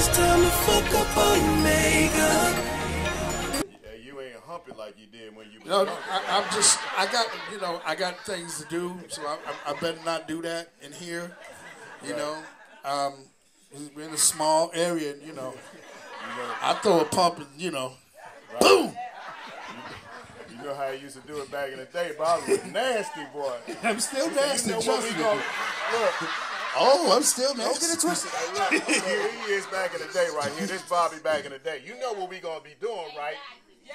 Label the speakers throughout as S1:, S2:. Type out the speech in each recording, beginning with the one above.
S1: it's time to fuck up all your makeup.
S2: Yeah, you ain't humping like you did when you was
S3: No. I, I'm just, I got, you know, I got things to do, so I, I, I better not do that in here. You know, um, we're in a small area, and, you know, I throw a pump, and you know, boom.
S2: You know how you used to do it back in the day, but I was a nasty boy.
S3: I'm still
S2: You
S3: nasty.
S2: know what
S3: trust
S2: we
S3: me.
S2: gonna look?
S3: Oh, I'm still
S2: Don't
S3: nasty.
S2: get it twisted. Look, here he is back in the day, right here. This Bobby back in the day. You know what we gonna be doing, right? Yeah.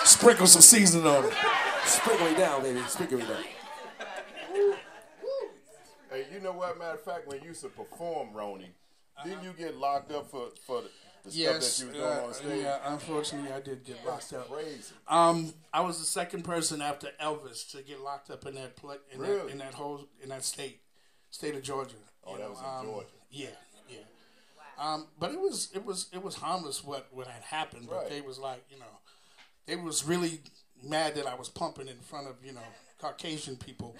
S3: Sprinkle some seasoning on it.
S4: Sprinkle it down, baby. Sprinkle it down.
S2: Hey, you know what? Matter of fact, when you used to perform, Roni, didn't you get locked up for for the, the
S3: Yes,
S2: stuff that you was doing
S3: uh,
S2: on stage?
S3: yeah. Unfortunately, I did get locked up.
S2: Crazy.
S3: Um, I was the second person after Elvis to get locked up in that pla- in that in that whole in that state, state of Georgia.
S2: Oh,
S3: you
S2: that
S3: know,
S2: was in
S3: um,
S2: Georgia.
S3: Yeah, yeah. Um, but it was it was it was harmless what what had happened. But
S2: Right.
S3: they was like you know, they was really mad that I was pumping in front of you know Caucasian people.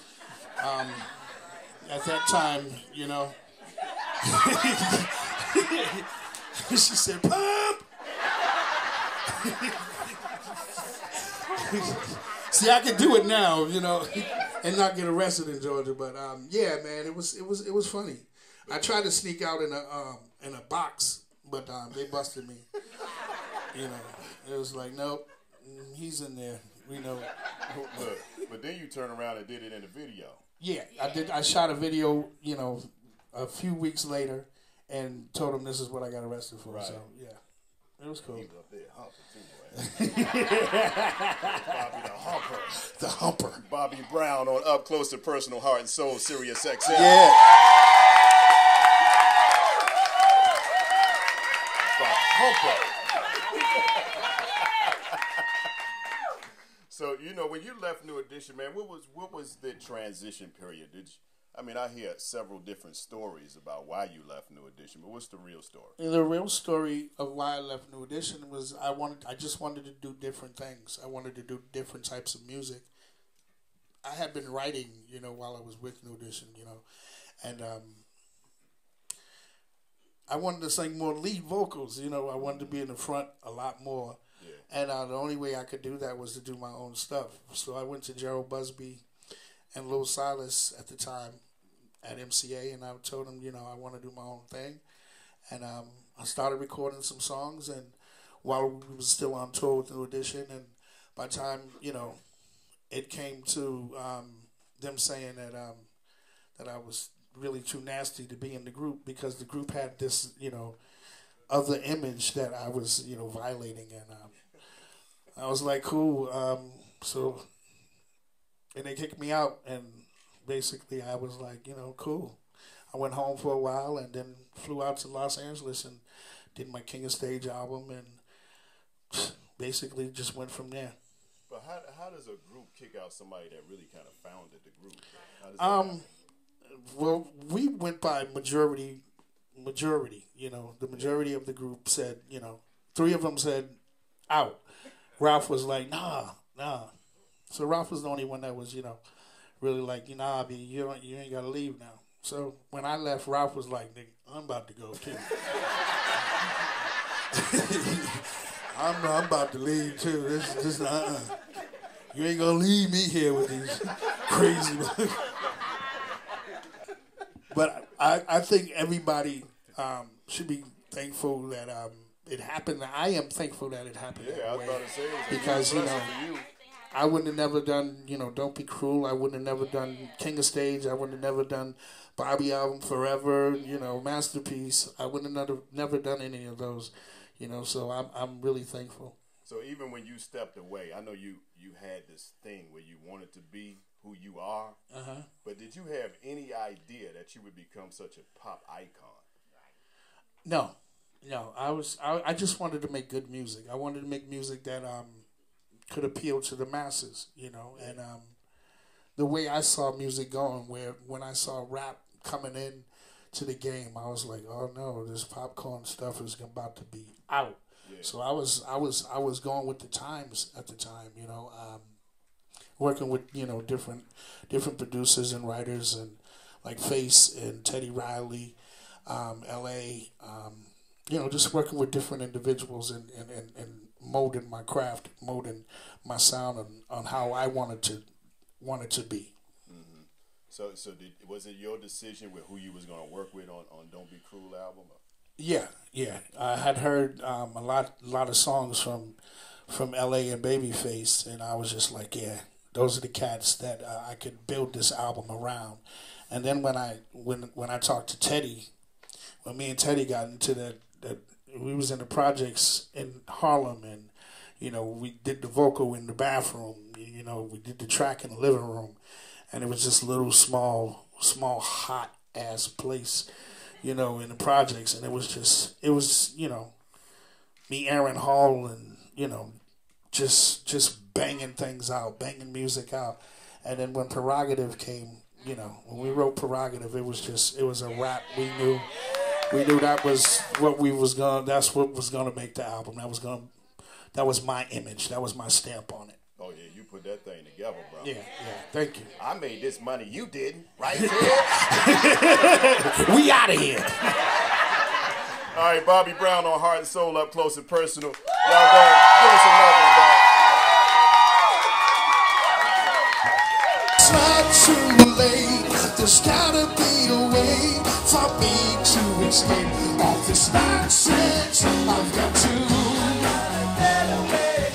S3: Um, at that time, you know. she said, "Pump." See, I can do it now, you know, and not get arrested in Georgia. But um, yeah, man, it was it was it was funny. I tried to sneak out in a um, in a box, but um, they busted me. You know, it was like, nope, he's in there. We know.
S2: Look, but then you turn around and did it in the video.
S3: Yeah, I did. I shot a video, you know, a few weeks later, and told him this is what I got arrested for. So yeah, it was cool.
S2: He was up there humping too. Bobby the humper.
S3: The humper.
S2: Bobby Brown on Up Close to Personal Heart and Soul, Sirius XM.
S3: Yeah.
S2: The humper. so you know when you left New Edition, man, what was what was the transition period? Did you, I mean I hear several different stories about why you left New Edition, but what's the real story?
S3: The real story of why I left New Edition was I wanted. I just wanted to do different things. I wanted to do different types of music. I had been writing, you know, while I was with New Edition, you know, and um, I wanted to sing more lead vocals. You know, I wanted to be in the front a lot more. And uh, the only way I could do that was to do my own stuff. So I went to Jheryl Busby and Louil Silas at the time at MCA, and I told him, you know, I want to do my own thing. And um, I started recording some songs, and while we was still on tour with New Edition, and by the time you know, it came to um, them saying that um, that I was really too nasty to be in the group because the group had this, you know, other image that I was, you know, violating, and um, I was like, cool. Um, so, and they kicked me out, and basically I was like, you know, cool. I went home for a while and then flew out to Los Angeles and did my King of Stage album and basically just went from there.
S2: But how, how does a group kick out somebody that really kind of founded the group? How does that
S3: Um, well, we went by majority, majority. You know, the majority of the group said, you know, three of them said out. Ralph was like, nah, nah. So Ralph was the only one that was, you know, really like, nah, B, you don't, you ain't gotta leave now. So when I left, Ralph was like, nigga, I'm about to go too. I'm, I'm about to leave too. This, this, uh-uh. You ain't gonna leave me here with these crazy. but I, I think everybody um, should be thankful that um, it happened. I am thankful that it happened
S2: Yeah, I was about to say it was a
S3: because you know
S2: for you.
S3: I wouldn't have never done you know Don't Be Cruel. I wouldn't have never done King of Stage. I wouldn't have never done Bobby album Forever. You know Masterpiece. I wouldn't have never, never done any of those. You know, so I'm I'm really thankful.
S2: So even when you stepped away, I know you you had this thing where you wanted to be who you are.
S3: Uh-huh.
S2: But did you have any idea that you would become such a pop icon?
S3: No, no. I was. I, I just wanted to make good music. I wanted to make music that um could appeal to the masses. You know, and um the way I saw music going, where when I saw rap coming in to the game, I was like, oh no, this popcorn stuff is about to be out. So I was, I was, I was going with the times at the time. You know, um, working with you know different different producers and writers and
S5: like Face and Teddy Riley, um, L.A. Um, you know, just working with different individuals and, and, and, and molding my craft, molding my sound on, on how I wanted to wanted to be.
S2: So, so did, was it your decision with who you was gonna work with on, on "Don't Be Cruel" album?
S5: Yeah, yeah. I had heard um, a lot, lot of songs from from L.A. and Babyface, and I was just like, yeah, those are the cats that uh, I could build this album around. And then when I when when I talked to Teddy, when me and Teddy got into that, that we was in the projects in Harlem, and you know we did the vocal in the bathroom. You know we did the track in the living room, and it was just little small, small hot ass place you know, in the projects, and it was just, it was, you know, me, Aaron Hall, and you know, just just banging things out, banging music out, and then when Prerogative came, you know, when we wrote Prerogative, it was just, it was a rap. We knew, we knew that was what we was gonna, that's what was gonna make the album. That was gonna, that was my image. That was my stamp on it.
S2: Oh yeah, you put that thing together, bro.
S5: Yeah, yeah. Thank you.
S2: I made this money, you didn't, right?
S5: We out of here.
S2: All right, Bobby Brown on Heart and Soul up close and personal. Y'all go give us another one, dog.
S3: It's not too late. There's gotta be a way me to escape all this nonsense. I've got to. Get away.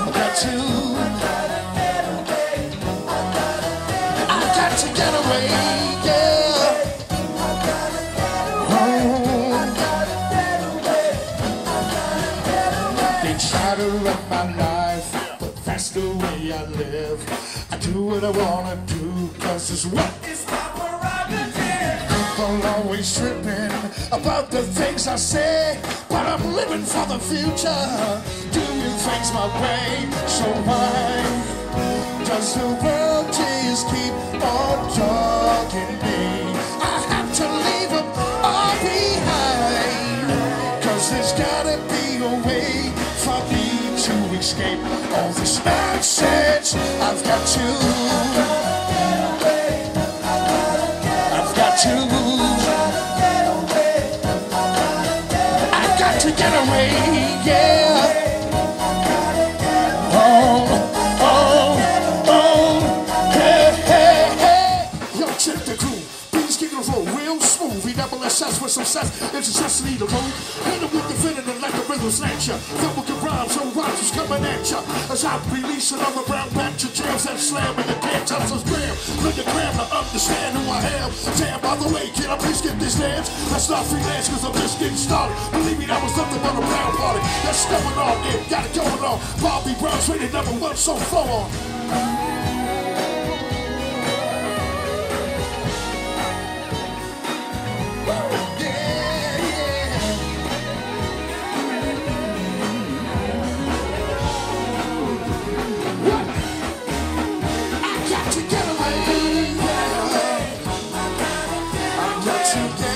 S3: I got to. I've got to get away, yeah. They try to run my life, but that's the way I live. I do what I wanna do, cause it's what. People always tripping about the things I say, but I'm living for the future, doing things my way. So why does the world just keep on talking me? I have to leave them all behind. Cause there's gotta be a way for me to escape all this nonsense. I've got to. Got to get away, yeah. Smooth. We double SS with. It's a necessity to move. Hit them with the feeling like a rhythm snatcher. Double can rhyme, so rhymes is coming at ya. As I release another brown batch of jams that slam you can't touch us gram. Look at gram to understand who I am. Damn, by the way, can I please get this dance? Let's not freelance cause I'm just getting started. Believe me, that was nothing but a brown party. That's going on, yeah, got it going on. Bobby Brown's rated number one, so flow on. I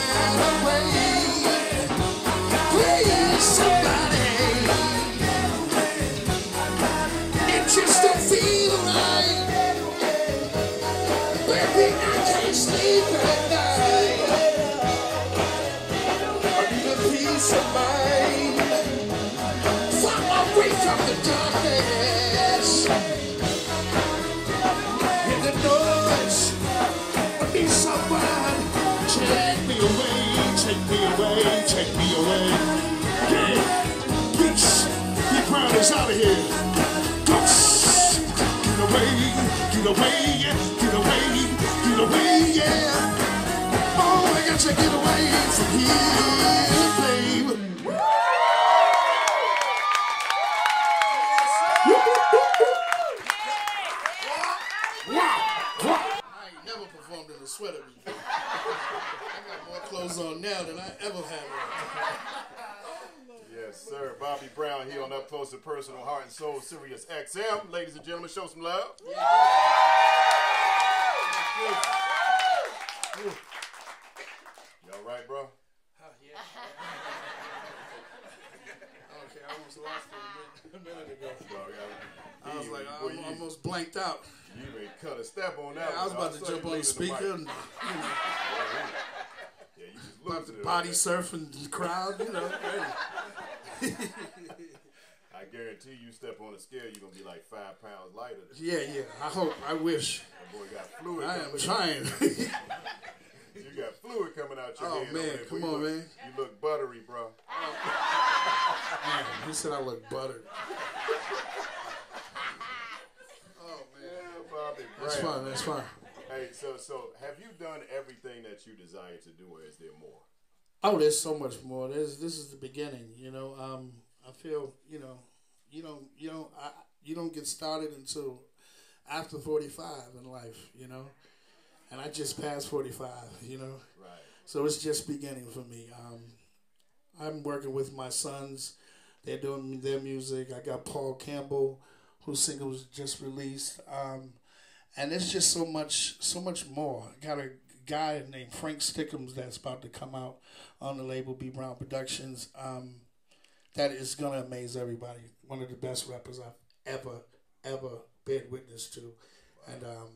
S3: is out of here. Get away, get away, get away, get away, yeah. Oh, I got to get away from here, babe. I ain't never performed in a sweater before. I got more clothes on now than I ever on.
S2: Yes, sir. Bobby Brown here on Up Close and Personal Heart and Soul Sirius XM. Ladies and gentlemen, show some love. Yeah. You all right, bro?
S5: Okay, I almost lost it.
S3: a minute ago.
S2: Dog, I,
S3: I was like,
S2: boy,
S3: I
S2: you-
S3: almost blanked out.
S2: You ain't cut a step on that.
S3: I was
S2: one.
S3: about to jump on the
S2: losing mic.
S3: speaker and you know,
S2: Yeah, you just
S3: about
S2: losing
S3: to
S2: it.
S3: body surf in the crowd, you know.
S2: I guarantee you step on a scale, you're gonna be like five pounds lighter.
S3: Yeah, yeah. I hope. I wish.
S2: boy got fluid.
S3: I am trying.
S2: You got fluid coming out your
S3: Oh,
S2: head.
S3: man, come on,
S2: look-
S3: man.
S2: You look buttery, bro.
S3: Man, he said I look buttered. Oh man.
S2: Yeah, Bobby
S3: That's fine. That's fine.
S2: Hey, so so have you done everything that you desire to do, or is there more?
S3: Oh, there's so much more. There's this is the beginning. You know, um, I feel you know, you don't you don't I, you don't get started until after 45 in life. You know, and I just passed 45. You know,
S2: Right.
S3: so it's just beginning for me. Um, I'm working with my sons. They're doing their music. I got Paul Campbell, whose single was just released. Um, and it's just so much, so much more. Got a guy named Frank Stickums that's about to come out on the label B Brown Productions. Um, that is gonna amaze everybody. One of the best rappers I've ever, ever been witness to, and um,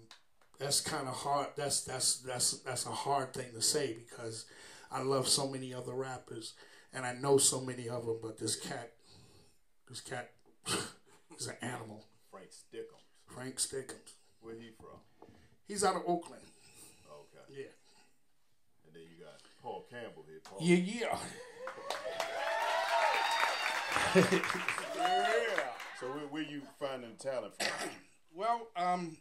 S3: that's kind of hard. That's that's that's that's a hard thing to say because I love so many other rappers and I know so many of them. But this cat, this cat, is an animal.
S2: Frank Stickums.
S3: Frank Stickums.
S2: Where he from?
S3: He's out of Oakland.
S2: Okay.
S3: Yeah.
S2: And then you got Paul Campbell here. Paul.
S3: Yeah, yeah.
S2: So where, where you finding talent from?
S3: Well, um,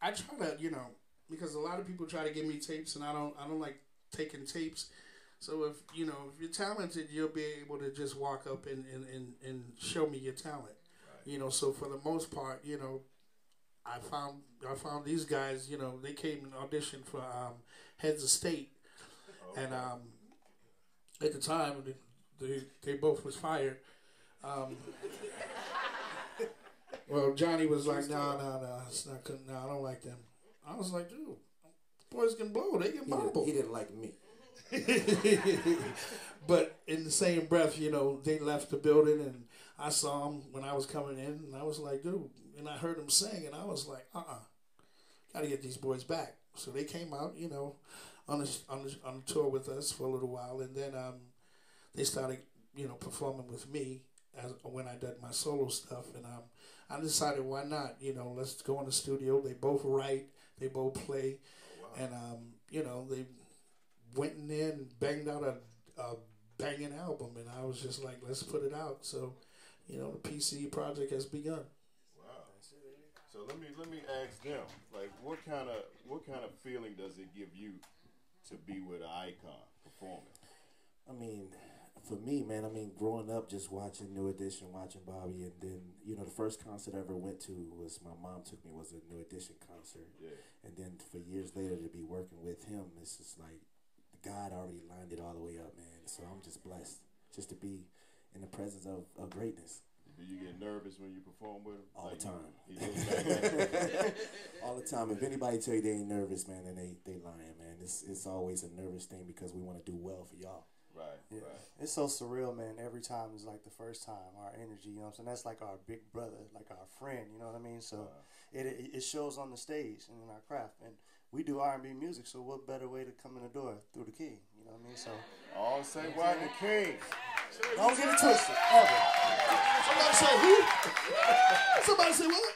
S3: I try to, you know, because a lot of people try to give me tapes, and I don't, I don't like taking tapes. So if you know, if you're talented, you'll be able to just walk up and and, and, and show me your talent. Right. You know, so for the most part, you know, I found I found these guys. You know, they came and auditioned for um, Heads of State, and um, at the time they, they they both was fired. Um, well, Johnny was like, "No, no, no, it's not good. No, I don't like them." I was like, "Dude, boys can blow. They can
S4: He
S3: bubble."
S4: didn't, he didn't like me.
S3: but in the same breath, you know, they left the building, and I saw them when I was coming in, and I was like, "Dude," and I heard them sing, and I was like, "Uh, uh got to get these boys back." So they came out, you know, on the on the, on the tour with us for a little while, and then um, they started, you know, performing with me as when I did my solo stuff, and um, I decided why not, you know, let's go in the studio. They both write, they both play, and um, you know, they went in there and banged out a, a banging album, and I was just like, let's put it out. So, you know, the PC project has begun.
S2: Wow. So let me let me ask them, like, what kind of what kind of feeling does it give you to be with an icon performing?
S4: I mean, for me, man, I mean, growing up just watching New Edition, watching Bobby, and then, you know, the first concert I ever went to was my mom took me, was a New Edition concert.
S2: Yeah.
S4: And then for years later to be working with him, it's just like God already lined it all the way up, man. So I'm just blessed just to be in the presence of, of greatness.
S2: Do you get nervous when you perform with him?
S4: All the time.
S2: he looks back at you.
S4: All the time. If anybody tell you they ain't nervous, man, then they they lying, man. It's it's always a nervous thing because we want to do well for y'all.
S2: Right,
S6: Yeah.
S2: right.
S6: It's so surreal, man. Every time is like the first time. Our energy, you know what I'm saying? That's like our big brother, like our friend, you know what I mean? So uh-huh. it, it it shows on the stage and in our craft. And we do R&B music, so what better way to come in the door through the king, you know what I mean? So
S2: All say why the king.
S6: Don't get it twisted, ever.
S3: Somebody say who? Somebody say what?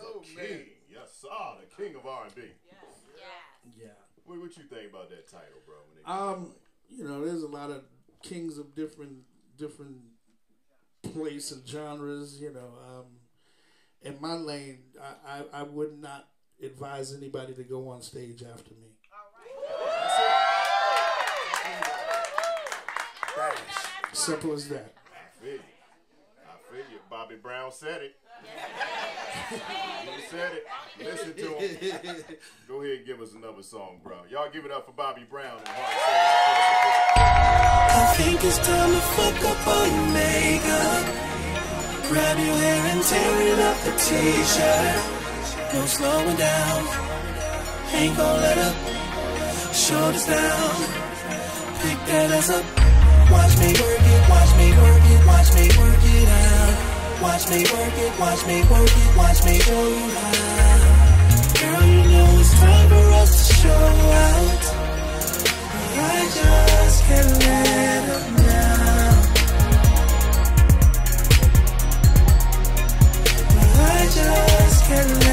S3: oh
S2: King, yes, sir, the king of R&B.
S3: Yeah.
S2: What, what you think about that title, bro? When they
S3: Um, you know, there's a lot of kings of different different place and genres. You know, um, in my lane, I, I, I would not advise anybody to go on stage after me. Simple as that.
S2: I feel you. I feel you. Bobby Brown said it. he said it. Listen to him. Go ahead and give us another song, bro. Y'all give it up for Bobby Brown and Hard
S7: I think it's time to fuck up Omega. Grab your hair and tear it up the t-shirt. No slowing down. Ain't gonna let up. Shoulders down. pick that ass up. Watch me work it, watch me work it, watch me work it out. Watch me work it, watch me work it, watch me show you how. Girl, you know it's time for us to
S8: show out.
S7: But I just
S8: can't let up now. But I just
S7: can't